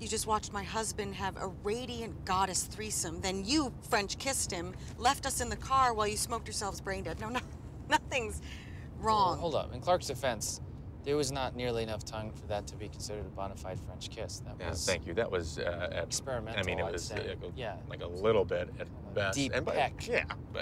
You just watched my husband have a radiant goddess threesome. Then you French kissed him, left us in the car while you smoked yourselves brain dead. No, no, nothing's wrong. Hold up. In Clark's defense, there was not nearly enough tongue for that to be considered a bona fide French kiss. That Yeah, was thank you. That was uh, experimental. I mean, it was uh, yeah. like a little bit at best. deep and, but, peck. Yeah, but